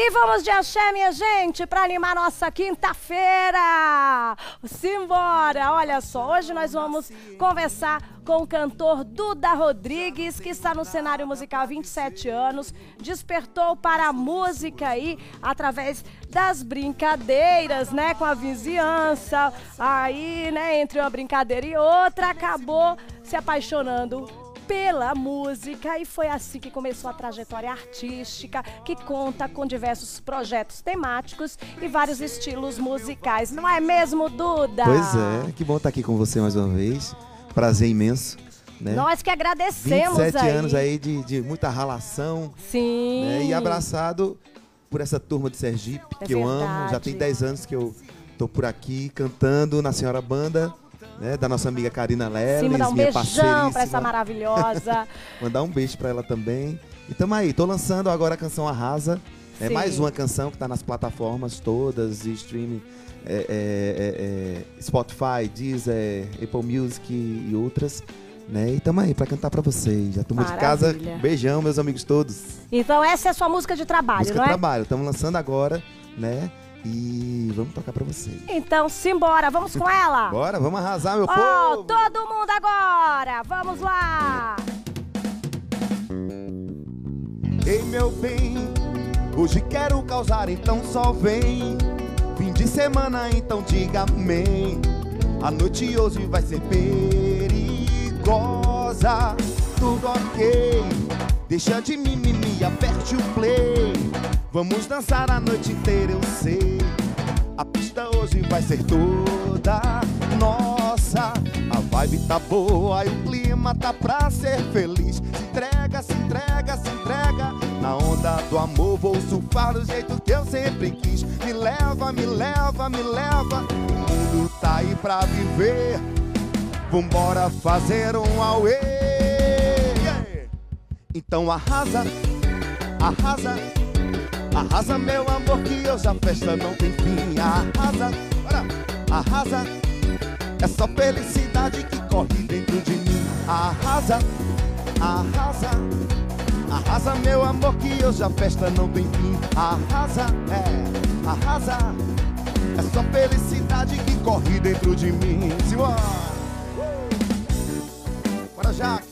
E vamos de axé, minha gente, para animar nossa quinta-feira. Simbora! Olha só, hoje nós vamos conversar com o cantor Duda Rodrigues, que está no cenário musical há 27 anos, despertou para a música aí através das brincadeiras, né, com a vizinhança. Aí, né, entre uma brincadeira e outra, acabou se apaixonando pela música e foi assim que começou a trajetória artística, que conta com diversos projetos temáticos e vários estilos musicais. Não é mesmo, Duda? Pois é, que bom estar aqui com você mais uma vez. Prazer imenso. Né? Nós que agradecemos 27 aí. anos aí de, de muita ralação. Sim. Né? E abraçado por essa turma de Sergipe, É que eu amo. verdade. Já tem 10 anos que eu tô por aqui cantando na Senhora Banda, né? Da nossa amiga Karina Sim, Leles, mandar um minha beijão pra essa maravilhosa. Mandar um beijo pra ela também. E tamo aí, tô lançando agora a canção Arrasa. É Sim. mais uma canção que tá nas plataformas todas, de streaming, é, é, é, é, Spotify, Deezer, Apple Music e outras. Né? E tamo aí pra cantar pra vocês. A turma de casa, beijão, meus amigos todos. Então essa é a sua música de trabalho, Música não é? Trabalho, estamos lançando agora, né? E vamos tocar pra vocês. Então simbora, vamos com ela? Bora, vamos arrasar, meu Ó, povo! todo mundo agora! Vamos lá! Ei, meu bem, hoje quero causar, então só vem. Fim de semana, então diga amém. A noite hoje vai ser perigosa. Tudo ok, deixa de mimimi, aperte o play. Vamos dançar a noite inteira, eu sei. A pista hoje vai ser toda nossa. A vibe tá boa e o clima tá pra ser feliz. Se entrega, se entrega, se entrega. Na onda do amor vou surfar do jeito que eu sempre quis. Me leva, me leva, me leva. O mundo tá aí pra viver. Vambora fazer um auê. Então arrasa, arrasa. Arrasa, meu amor, que hoje a festa não tem fim. Arrasa, bora, arrasa. É só felicidade que corre dentro de mim. Arrasa, arrasa. Arrasa, meu amor, que hoje a festa não tem fim. Arrasa, é, arrasa. É só felicidade que corre dentro de mim. Simbora! Uh! Bora, Jaque!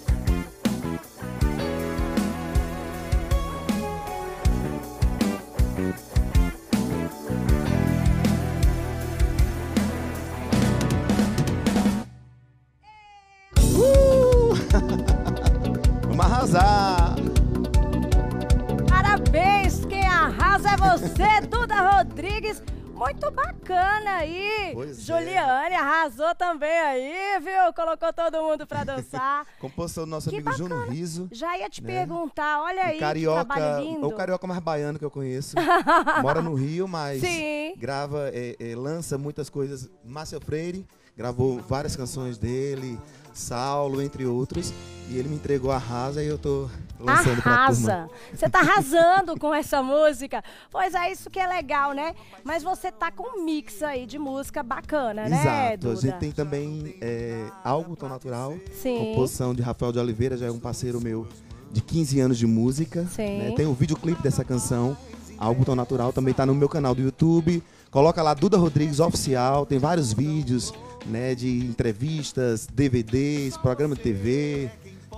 Muito bacana aí. Pois é. Juliane arrasou também aí, viu? Colocou todo mundo pra dançar. Composição do nosso Que amigo Juno. Riso. Já ia te Né? perguntar, olha aí, O que carioca, o carioca mais baiano que eu conheço. Mora no Rio, mas Sim. grava, é, é, lança muitas coisas. Márcio Freire gravou várias canções dele, Saulo, entre outros. E ele me entregou a Rasa e eu tô lançando. Arrasa. Você tá arrasando com essa música. Pois é, isso que é legal, né? Mas você tá com um mix aí de música bacana, né, Exato. A gente tem também é, Algo Tão Natural. Sim. Composição de Rafael de Oliveira, já é um parceiro meu de 15 anos de música. Sim. né? Tem o videoclipe dessa canção, Algo Tão Natural, também tá no meu canal do YouTube. Coloca lá Duda Rodrigues Oficial, tem vários vídeos né, de entrevistas, DVDs, programa de TV.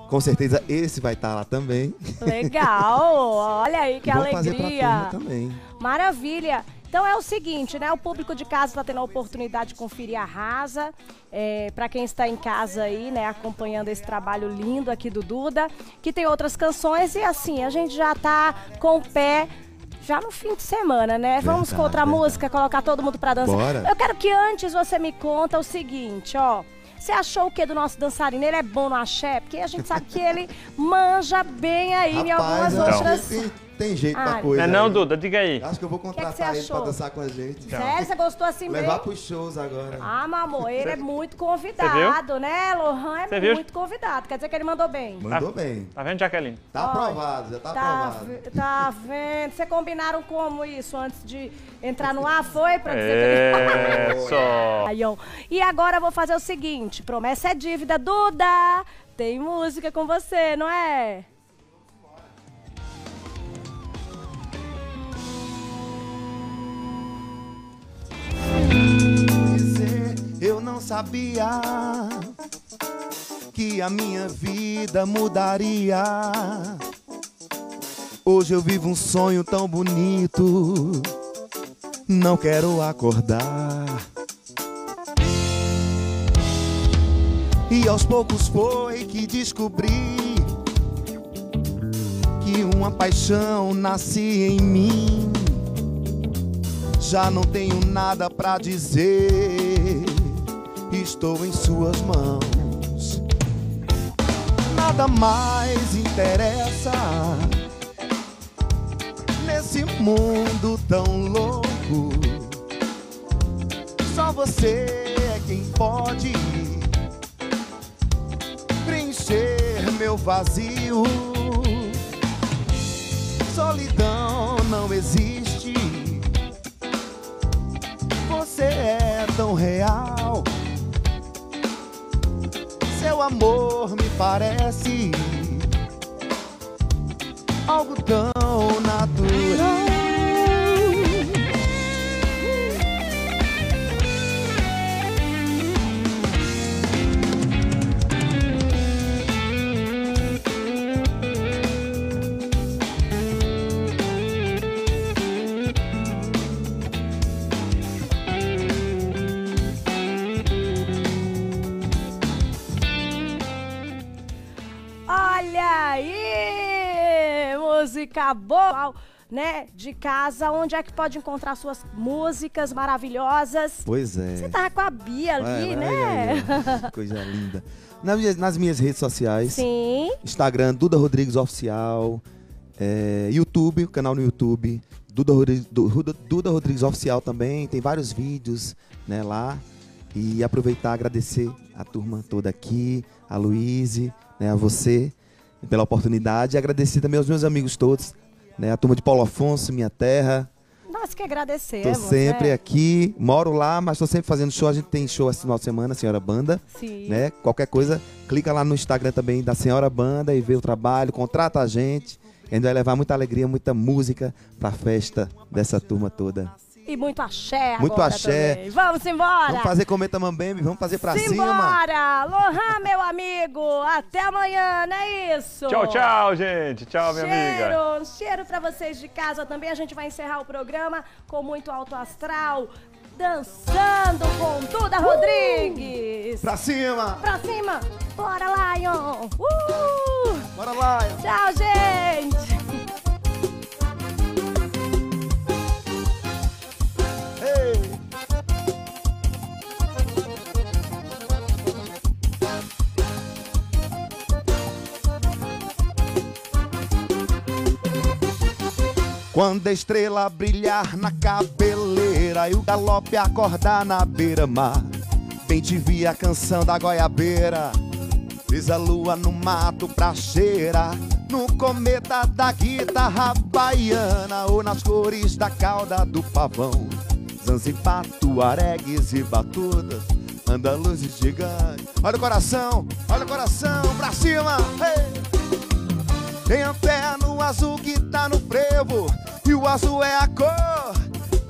Com certeza esse vai estar lá também. Legal. Olha aí que fazer pra alegria. turma também. Maravilha. Então é o seguinte, né? O público de casa está tendo a oportunidade de conferir a Rasa. É, para quem está em casa aí, né, acompanhando esse trabalho lindo aqui do Duda, que tem outras canções e assim, a gente já tá com o pé já no fim de semana, né? Vamos com Verdade, outra verdade. música, colocar todo mundo para dançar. Bora. Eu quero que antes você me conta o seguinte, ó. Você achou o que do nosso dançarino? Ele é bom no axé? Porque a gente sabe que ele manja bem aí em algumas outras... que tem, tem jeito Ah, pra coisa. Não é não, aí. Duda? Diga aí. Acho que eu vou contratar ele pra dançar com a gente. Sério, você gostou assim Levar mesmo? pros shows agora. Ah, mamô, ele é muito convidado, né? Lohan é Você viu? muito convidado. Quer dizer que ele mandou bem. Mandou bem. Tá vendo, Jaqueline? Tá Olha, aprovado, já tá, Tá, aprovado. tá vendo? Vocês combinaram como isso antes de entrar no ar? Foi pra dizer É, que ele... só. Aí, ó. E agora eu vou fazer o seguinte: promessa é dívida. Duda, tem música com você, não é? Sabia que a minha vida mudaria. Hoje eu vivo um sonho tão bonito, não quero acordar. E aos poucos foi que descobri que uma paixão nascia em mim. Já não tenho nada pra dizer, estou em suas mãos. Nada mais interessa nesse mundo tão louco. Só você é quem pode preencher meu vazio. Solidão não existe. Você é tão real. Amor me parece algo tão Música boa, né? De casa, onde é que pode encontrar suas músicas maravilhosas? Pois é. Você tava com a Bia ali, Vai, né? vai, vai. Coisa linda. Nas minhas, nas minhas redes sociais, Sim. Instagram, Duda Rodrigues Oficial, é, YouTube, o canal no YouTube, Duda Rodrigues, Du- Duda, Duda Rodrigues Oficial também, tem vários vídeos né, lá. E aproveitar agradecer a turma toda aqui, a Luíse, né, a você, pela oportunidade. E agradecer também aos meus amigos todos, né, a turma de Paulo Afonso, minha terra. Nós que Tô agradecemos. sempre né? aqui, moro lá, mas tô sempre fazendo show. A gente tem show esse final de semana, Senhora Banda Sim. né? Qualquer coisa, clica lá no Instagram também da Senhora Banda e vê o trabalho, contrata a gente. A gente vai levar muita alegria, muita música pra festa dessa turma toda. E muito axé Muito axé. também. Vamos embora! Vamos fazer Cometa Mambembe, vamos fazer pra cima. Simbora! Lohan, meu amigo! Até amanhã, não é isso? Tchau, tchau, gente. Tchau, minha cheiro, amiga. cheiro pra vocês de casa também. A gente vai encerrar o programa com muito alto astral, dançando com Duda Rodrigues. Pra cima! Pra cima! Bora, Lion! Uh! Bora lá! Tchau, gente! Quando a estrela brilhar na cabeleira e o galope acordar na beira-mar, bem te vi a canção da goiabeira. Fiz a lua no mato pra cheirar, no cometa da guitarra baiana ou nas cores da cauda do pavão. Zanzibar, tuaregues e batutas, andaluzes gigantes. Olha o coração, olha o coração, pra cima! Tenha fé no azul que tá no frevo o azul é a cor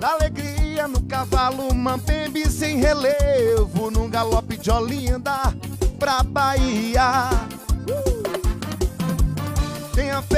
da alegria No cavalo Mampembe sem relevo Num galope de Olinda pra Bahia Uh! Tenha fé